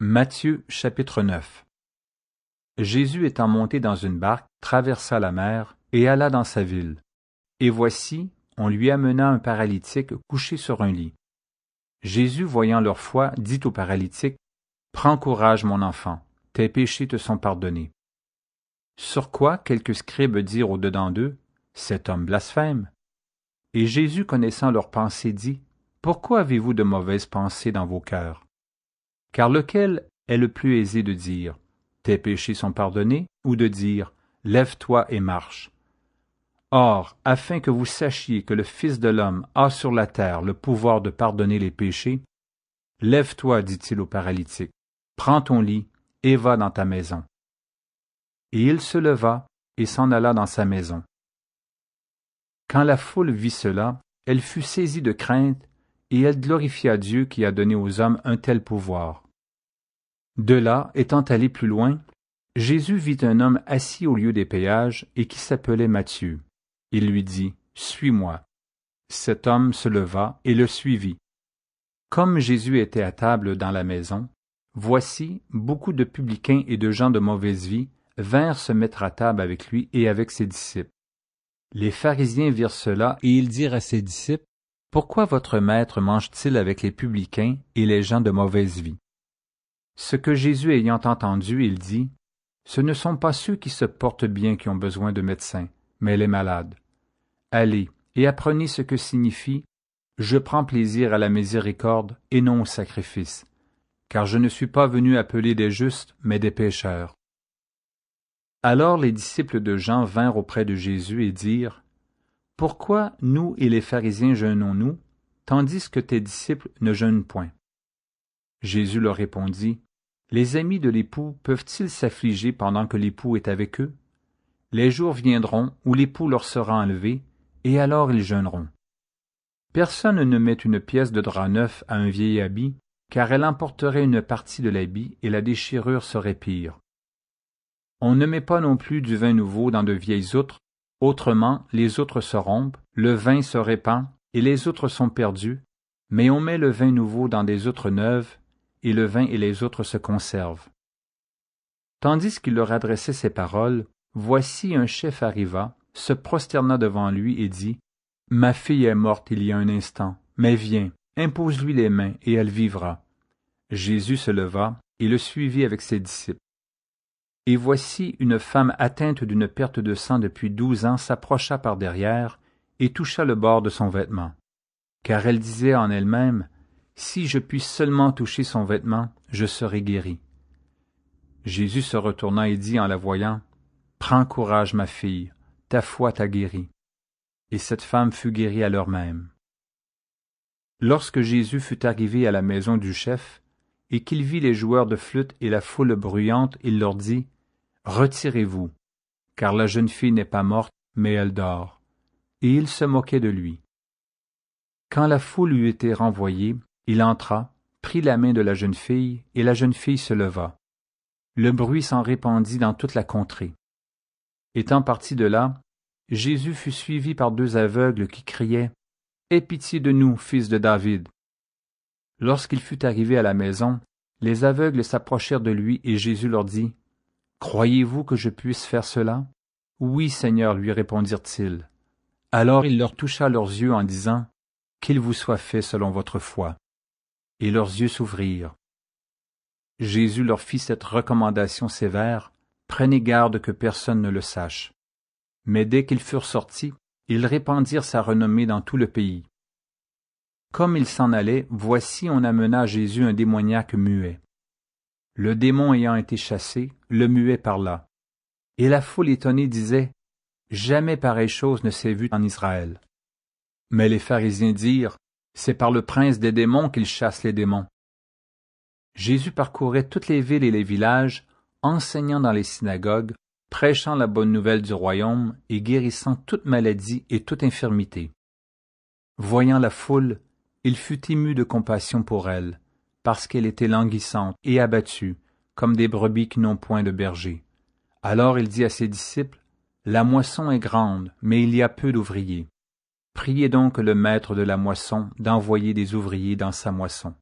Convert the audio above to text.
Matthieu chapitre 9 Jésus étant monté dans une barque, traversa la mer et alla dans sa ville. Et voici, on lui amena un paralytique couché sur un lit. Jésus, voyant leur foi, dit au paralytique, Prends courage, mon enfant, tes péchés te sont pardonnés. Sur quoi quelques scribes dirent au-dedans d'eux, Cet homme blasphème. Et Jésus, connaissant leurs pensées, dit, Pourquoi avez-vous de mauvaises pensées dans vos cœurs? Car lequel est le plus aisé de dire Tes péchés sont pardonnés ou de dire Lève-toi et marche Or, afin que vous sachiez que le Fils de l'homme a sur la terre le pouvoir de pardonner les péchés, Lève-toi, dit-il au paralytique, prends ton lit et va dans ta maison. Et il se leva et s'en alla dans sa maison. Quand la foule vit cela, elle fut saisie de crainte, et elle glorifia Dieu qui a donné aux hommes un tel pouvoir. De là, étant allé plus loin, Jésus vit un homme assis au lieu des péages et qui s'appelait Matthieu. Il lui dit, Suis-moi. Cet homme se leva et le suivit. Comme Jésus était à table dans la maison, voici beaucoup de publicains et de gens de mauvaise vie vinrent se mettre à table avec lui et avec ses disciples. Les pharisiens virent cela et ils dirent à ses disciples, Pourquoi votre maître mange-t-il avec les publicains et les gens de mauvaise vie? Ce que Jésus ayant entendu, il dit, Ce ne sont pas ceux qui se portent bien qui ont besoin de médecins, mais les malades. Allez et apprenez ce que signifie Je prends plaisir à la miséricorde et non au sacrifice, car je ne suis pas venu appeler des justes, mais des pécheurs. Alors les disciples de Jean vinrent auprès de Jésus et dirent, Pourquoi nous et les pharisiens jeûnons-nous, tandis que tes disciples ne jeûnent point Jésus leur répondit, Les amis de l'époux peuvent-ils s'affliger pendant que l'époux est avec eux? Les jours viendront où l'époux leur sera enlevé, et alors ils jeûneront. Personne ne met une pièce de drap neuf à un vieil habit, car elle emporterait une partie de l'habit et la déchirure serait pire. On ne met pas non plus du vin nouveau dans de vieilles outres, autrement les outres se rompent, le vin se répand, et les outres sont perdues, mais on met le vin nouveau dans des outres neuves, et le vin et les autres se conservent. Tandis qu'il leur adressait ces paroles, voici un chef arriva, se prosterna devant lui et dit, Ma fille est morte il y a un instant, mais viens, impose-lui les mains, et elle vivra. Jésus se leva et le suivit avec ses disciples. Et voici une femme atteinte d'une perte de sang depuis douze ans s'approcha par derrière et toucha le bord de son vêtement. Car elle disait en elle-même, si je puis seulement toucher son vêtement, je serai guéri. Jésus se retourna et dit en la voyant, Prends courage, ma fille, ta foi t'a guérie. Et cette femme fut guérie à l'heure même. Lorsque Jésus fut arrivé à la maison du chef, et qu'il vit les joueurs de flûte et la foule bruyante, il leur dit, Retirez-vous, car la jeune fille n'est pas morte, mais elle dort. Et il se moquait de lui. Quand la foule eut été renvoyée, il entra, prit la main de la jeune fille, et la jeune fille se leva. Le bruit s'en répandit dans toute la contrée. Étant parti de là, Jésus fut suivi par deux aveugles qui criaient Aie pitié de nous, fils de David. Lorsqu'il fut arrivé à la maison, les aveugles s'approchèrent de lui et Jésus leur dit Croyez-vous que je puisse faire cela? Oui, Seigneur, lui répondirent-ils. Alors il leur toucha leurs yeux en disant Qu'il vous soit fait selon votre foi et leurs yeux s'ouvrirent. Jésus leur fit cette recommandation sévère, Prenez garde que personne ne le sache. Mais dès qu'ils furent sortis, ils répandirent sa renommée dans tout le pays. Comme ils s'en allaient, voici on amena à Jésus un démoniaque muet. Le démon ayant été chassé, le muet parla. Et la foule étonnée disait, Jamais pareille chose ne s'est vue en Israël. Mais les pharisiens dirent, c'est par le prince des démons qu'il chasse les démons. Jésus parcourait toutes les villes et les villages, enseignant dans les synagogues, prêchant la bonne nouvelle du royaume et guérissant toute maladie et toute infirmité. Voyant la foule, il fut ému de compassion pour elle, parce qu'elle était languissante et abattue, comme des brebis qui n'ont point de berger. Alors il dit à ses disciples, La moisson est grande, mais il y a peu d'ouvriers. Priez donc le maître de la moisson d'envoyer des ouvriers dans sa moisson.